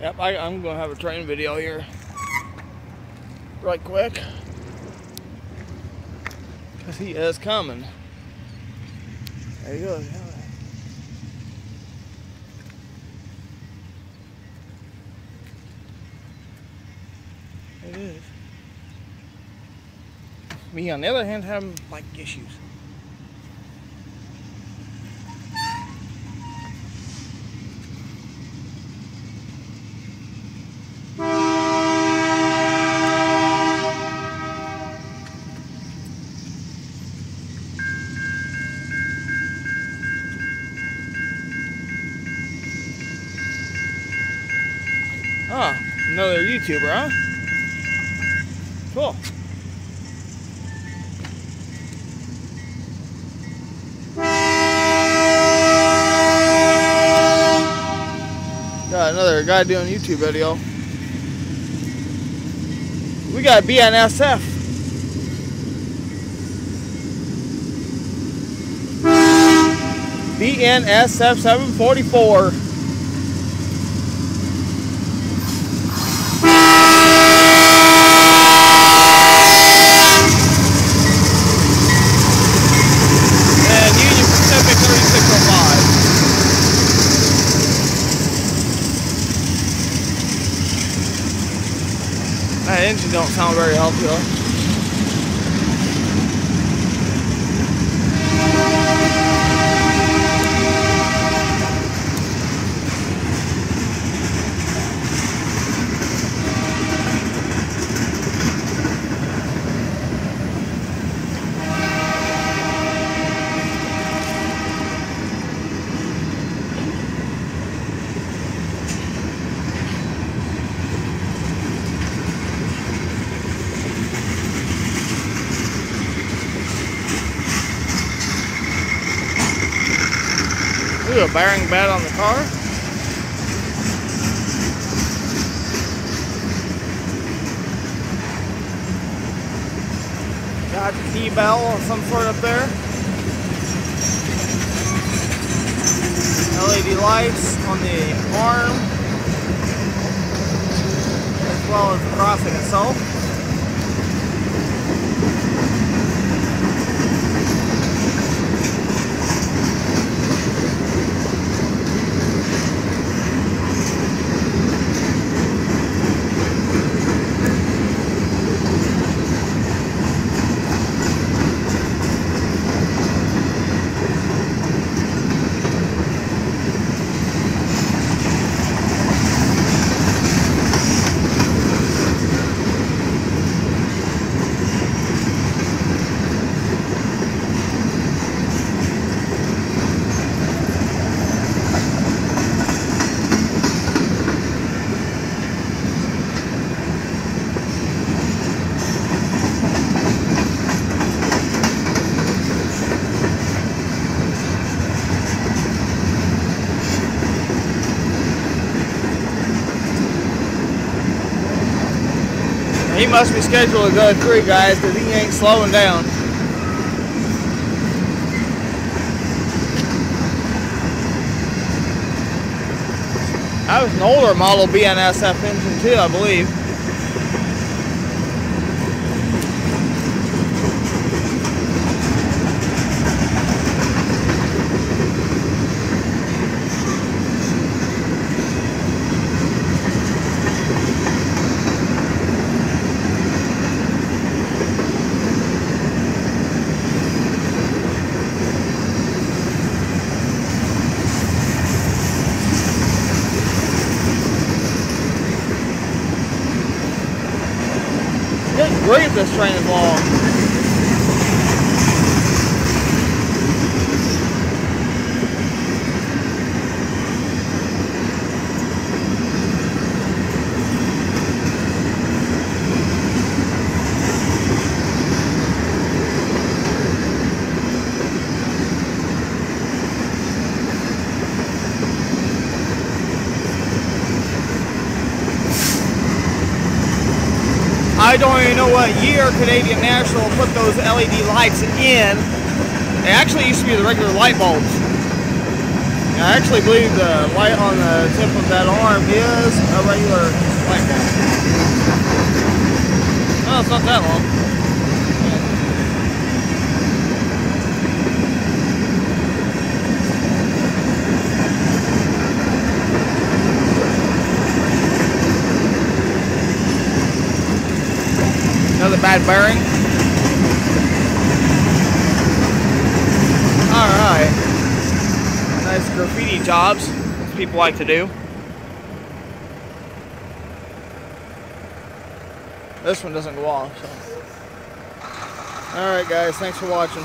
Yep, I, I'm going to have a train video here right quick. Because he is coming. There you go. There it is. Me, on the other hand, having like issues. Oh, another YouTuber, huh? Cool. Got another guy doing YouTube video. We got BNSF. BNSF 744. And Union Pacific 3605. That engine don't sound very healthy though. A bearing bed on the car. Got the key bell of some sort up there. LED lights on the arm, as well as the crossing itself. He must be scheduled to go three guys because he ain't slowing down. That was an older model BNSF engine too, I believe. Grief, this train is long. I don't even know what year Canadian National put those LED lights in. They actually used to be the regular light bulbs. I actually believe the light on the tip of that arm is a regular light bulb. Oh, it's not that long. Another bad bearing. Alright. Nice graffiti jobs, people like to do. This one doesn't go off, so. Alright guys, thanks for watching.